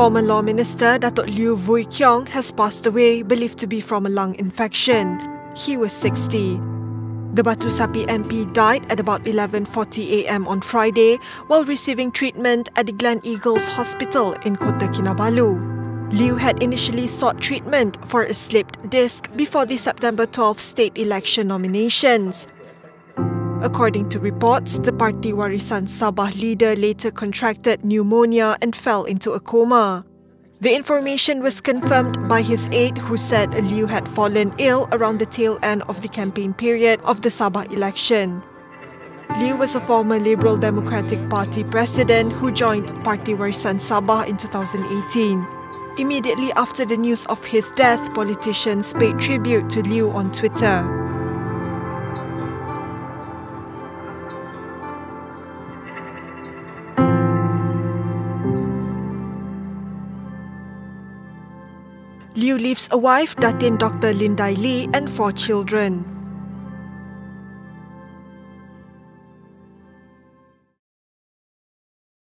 Former Law Minister Datuk Liew Vui Keong has passed away, believed to be from a lung infection. He was 60. The Batu Sapi MP died at about 11:40 a.m. on Friday while receiving treatment at the Gleneagles Hospital in Kota Kinabalu. Liew had initially sought treatment for a slipped disc before the September 12 state election nominations. According to reports, the Parti Warisan Sabah leader later contracted pneumonia and fell into a coma. The information was confirmed by his aide who said Liew had fallen ill around the tail end of the campaign period of the Sabah election. Liew was a former Liberal Democratic Party president who joined Parti Warisan Sabah in 2018. Immediately after the news of his death, politicians paid tribute to Liew on Twitter. Liew leaves a wife, Datin Dr. Lindai Lee, and four children.